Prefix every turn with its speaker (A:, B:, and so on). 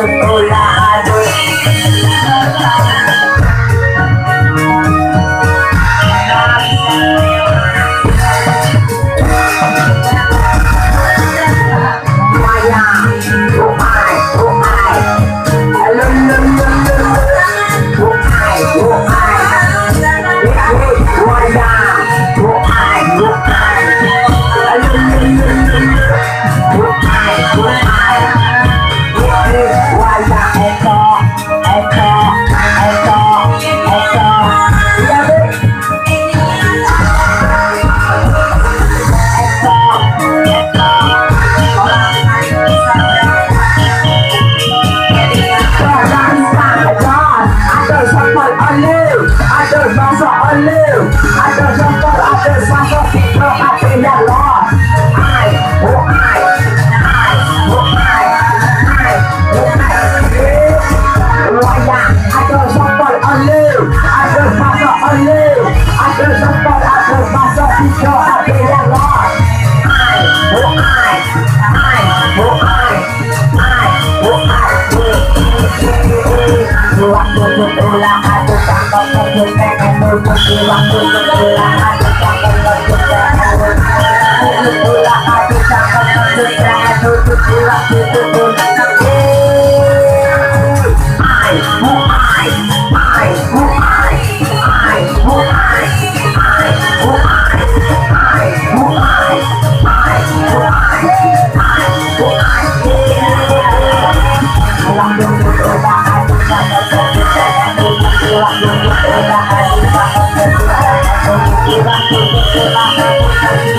A: controlado. new. I don't jump up out the side of the I, I, think that law. I, oh I, I, oh I, I, oh I. Why not? I don't jump up I, new. I don't pass up I, new. I don't jump up out the side of the I, I, think that law. I, oh I, I, oh I, I, oh I. Waktu itu lah Thank you. I'm gonna go to the hospital. I'm gonna go.